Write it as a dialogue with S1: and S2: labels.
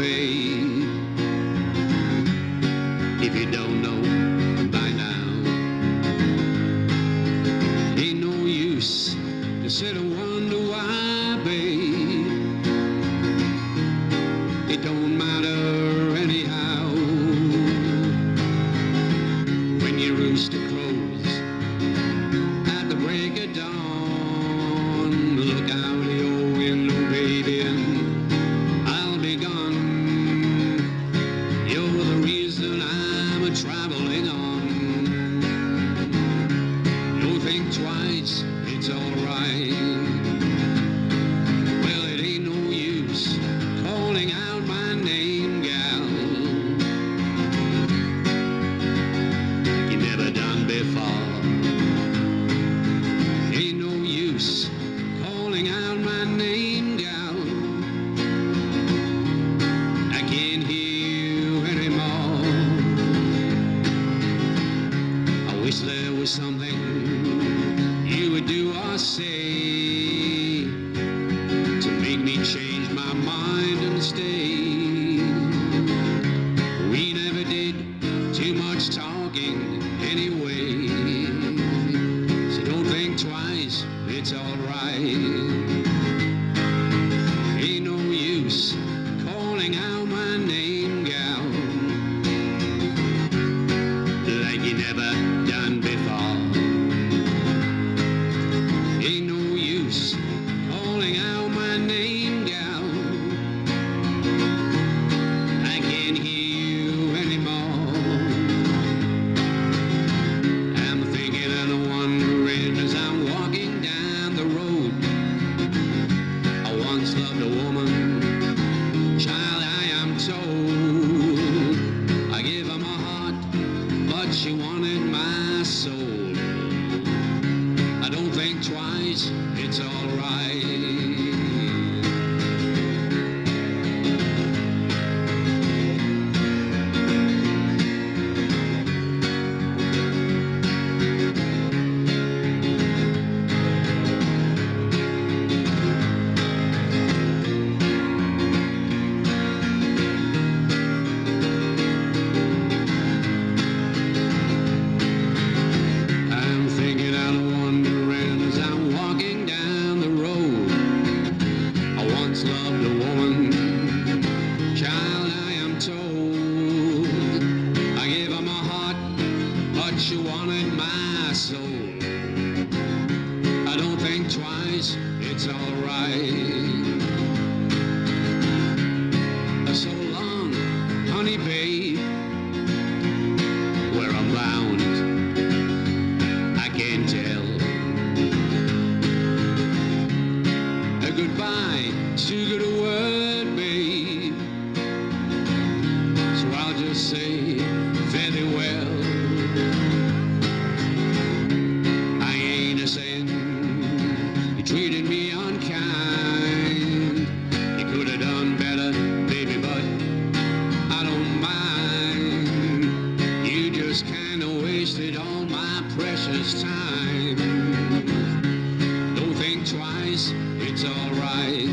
S1: babe. If you don't know by now, ain't no use to sit and wonder why, babe. It don't matter anyhow when your rooster Well, it ain't no use calling out my name, gal. You never done before. Ain't no use calling out me change my mind and stay. We never did too much talking anyway. So don't think twice, it's alright. Ain't no use calling out my name, gal, like you never done before. Twice, it's alright. Twice, it's alright. So long, honey babe, where I'm bound. I can't tell. Goodbye, too wasted all my precious time. Don't think twice, it's alright.